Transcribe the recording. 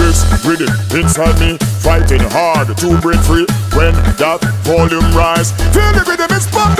this rhythm inside me, fighting hard to break free. When that volume rise, feel the rhythm, is pumping.